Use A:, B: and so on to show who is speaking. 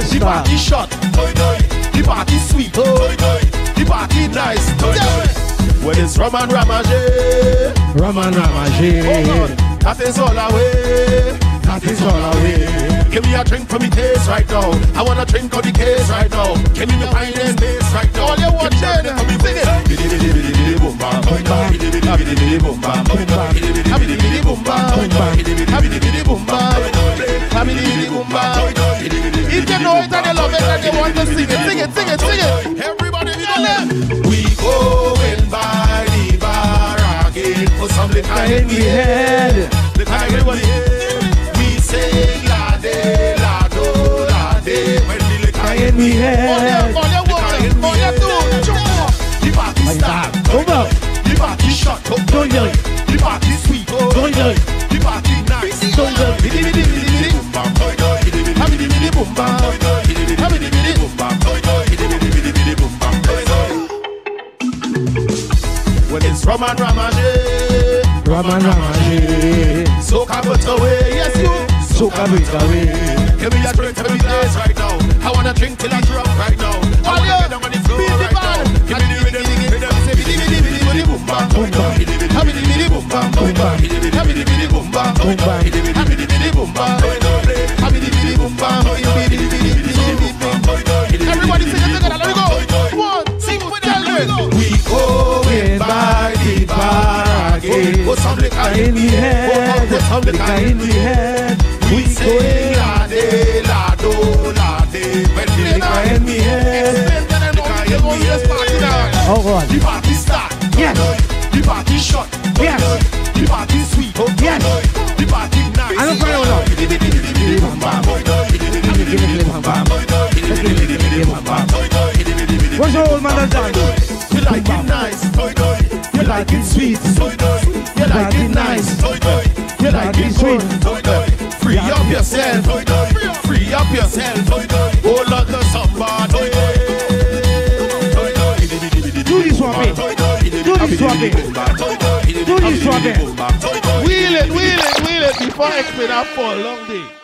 A: sister.
B: The party shot, the party sweet, oh. the party nice. When it's rum and ramage,
A: Raman Ramaje.
B: oh God, that is all away.
A: That is all away.
B: Give me a drink for me taste right now. I want a drink of the case right now. Give me my pint and space right now. All you want, Jen, sing it. Bidi bidi bidi bidi boom boom bam. Bidi bidi boom bam. Bidi bidi boom bam. Bidi bidi boom bam. If you know it and you love it and you want to sing it, sing it, sing it, sing it. Everybody, we go. We going by the bar again for some liquor in the head. Liquor everybody. We sing la de la do la de when the liquor in the head. The party start.
A: Over.
B: The party shot.
A: Don't worry.
B: The party sweet. Oh.
A: Don't worry.
B: It's rum and ramage,
A: Raman Ramaje.
B: so come put away, yes you.
A: So come it away.
B: Give me a drink to me dance right now. I wanna drink till I'm drunk right now. I wanna get down on the floor right now. Give me the rhythm, rhythm, say bidi bidi bidi bidi boom bam, boom bam, bidi bidi boom bam, boom bam, bidi bidi boom bam, boom bam, bidi bidi boom bam, bidi bidi boom bam, bidi bidi bidi bidi boom bam. Everybody sing it together, let me go. One, two, three, we Put some liquor
A: In the head.
B: Put some liquor in the head. We say la de la do la de when the liquor in me head.
A: Oh God.
B: The party start.
A: Yes.
B: The party shot.
A: Yes.
B: The party sweet.
A: Yes.
B: The party nice.
A: I don't
B: bidi bidi
A: What's your old man done
B: you like it nice. Like it sweet. You like it nice. You like it sweet. Free up yourself. Free up yourself. Oh, Lord, the somebody.
A: Do this one, babe. Do this one, babe. Do this one, babe.
B: Wheel it, wheel it, wheel it before I explain that for a long day.